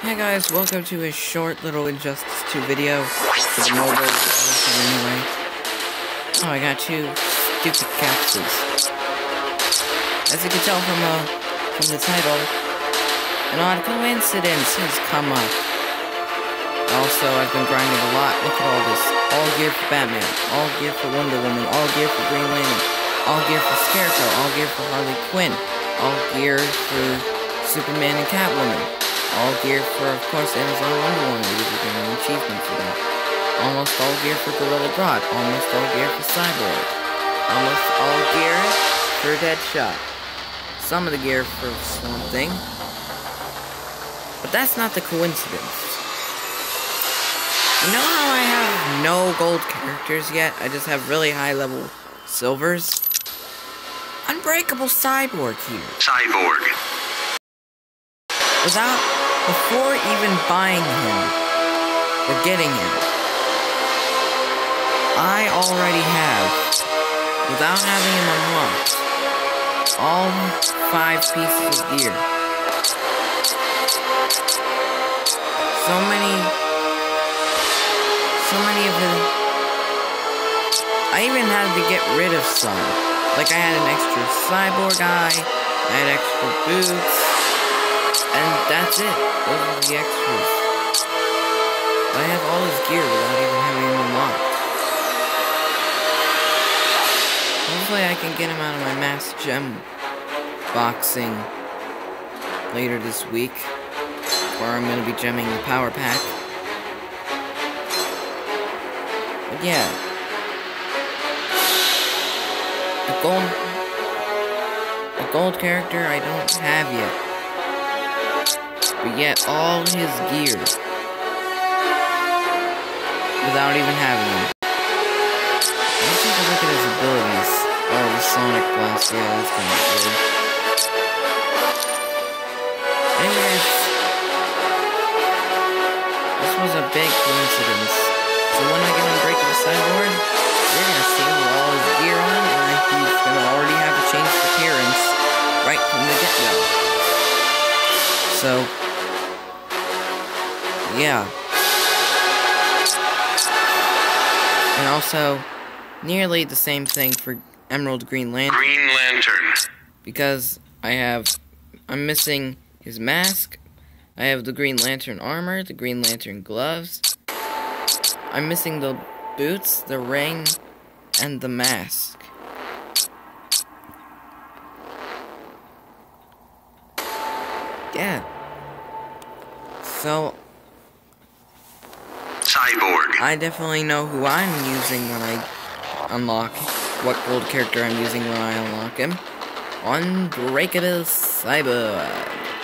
Hey guys, welcome to a short little Injustice 2 video the mobile anyway. Oh, I got two stupid capsules. As you can tell from, uh, from the title, an odd coincidence has come up. Also, I've been grinding a lot. Look at all this. All gear for Batman, all gear for Wonder Woman, all gear for Green Lantern, all gear for Scarecrow, all gear for Harley Quinn, all gear for Superman and Catwoman. All gear for, of course, Amazon Wonder Woman, you're getting an achievement for that. Almost all gear for Gorilla Grodd. Almost all gear for Cyborg. Almost all gear for Deadshot. Some of the gear for Swamp Thing. But that's not the coincidence. You know how I have no gold characters yet? I just have really high level silvers? Unbreakable Cyborg here. Cyborg. Without, before even buying him, or getting him, I already have, without having him unlocked, all five pieces of gear. So many, so many of them, I even had to get rid of some. Like I had an extra cyborg eye, I had extra boots, and that's it. Those are the extras. I have all his gear without even having him unlocked. Hopefully I can get him out of my mass gem boxing later this week. Where I'm gonna be gemming the power pack. But yeah. The gold the gold character I don't have yet but yet all his gear without even having him. Let's take a look at his abilities. Oh, the Sonic Blast, yeah, that's kind of good. Anyways, this was a big coincidence. So when I get Unbreakable Cyborg, you're gonna see him with all his gear on, and he's gonna already have a changed appearance right from the get-go. So, yeah. And also, nearly the same thing for Emerald Green Lantern. Green Lantern. Because I have, I'm missing his mask. I have the Green Lantern armor, the Green Lantern gloves. I'm missing the boots, the ring, and the mask. Yeah. So, Cyborg. I definitely know who I'm using when I unlock, what gold character I'm using when I unlock him. Unbreakable Cyborg.